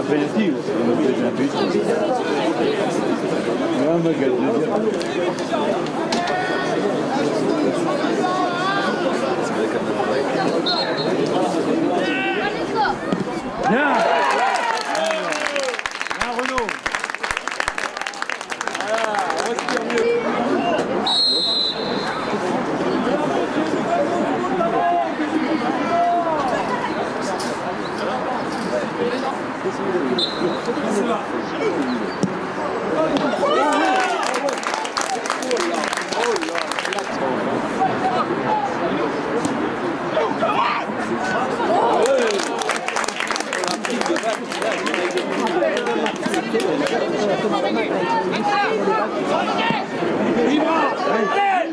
Aperitif, un aperitif. Ah, gueule, Bien Bien Renaud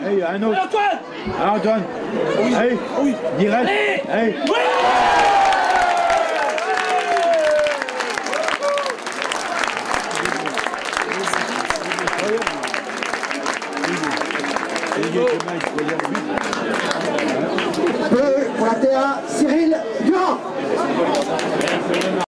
Hey, un autre. Antoine Ah, Antoine. Hey, oui. Direct. Hey. Peu pour la TA, Cyril Durand.